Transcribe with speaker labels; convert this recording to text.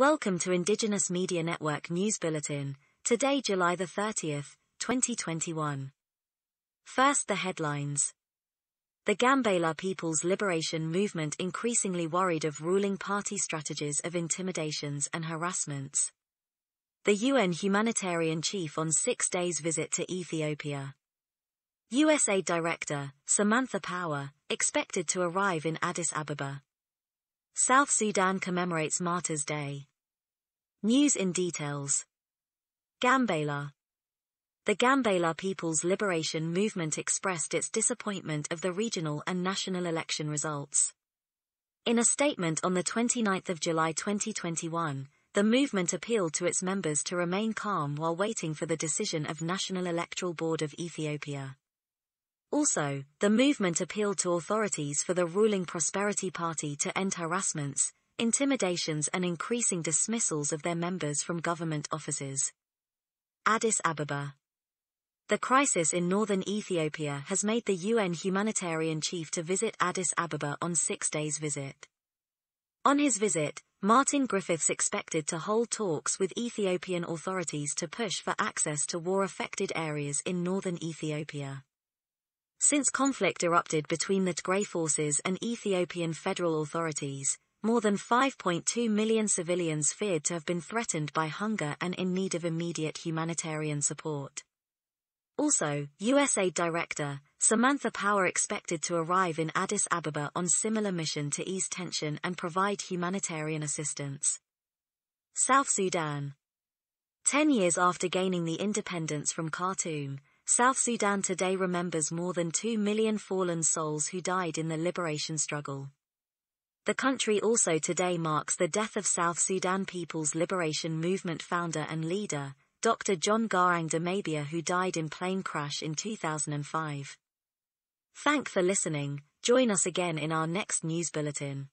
Speaker 1: Welcome to Indigenous Media Network News Bulletin, today July the 30th, 2021. First the headlines. The Gambela People's Liberation Movement increasingly worried of ruling party strategies of intimidations and harassments. The UN humanitarian chief on six days visit to Ethiopia. USAID Director, Samantha Power, expected to arrive in Addis Ababa. South Sudan commemorates Martyrs' Day. News in details. Gambela. The Gambela People's Liberation Movement expressed its disappointment of the regional and national election results. In a statement on the 29th of July 2021, the movement appealed to its members to remain calm while waiting for the decision of National Electoral Board of Ethiopia. Also, the movement appealed to authorities for the ruling Prosperity Party to end harassments, intimidations and increasing dismissals of their members from government offices. Addis Ababa. The crisis in northern Ethiopia has made the UN humanitarian chief to visit Addis Ababa on six days visit. On his visit, Martin Griffiths expected to hold talks with Ethiopian authorities to push for access to war-affected areas in northern Ethiopia. Since conflict erupted between the Tigray forces and Ethiopian federal authorities, more than 5.2 million civilians feared to have been threatened by hunger and in need of immediate humanitarian support. Also, USAID Director, Samantha Power expected to arrive in Addis Ababa on similar mission to ease tension and provide humanitarian assistance. South Sudan. Ten years after gaining the independence from Khartoum, South Sudan today remembers more than 2 million fallen souls who died in the liberation struggle. The country also today marks the death of South Sudan People's Liberation Movement founder and leader, Dr. John Garang de Mabior who died in plane crash in 2005. Thank for listening, join us again in our next news bulletin.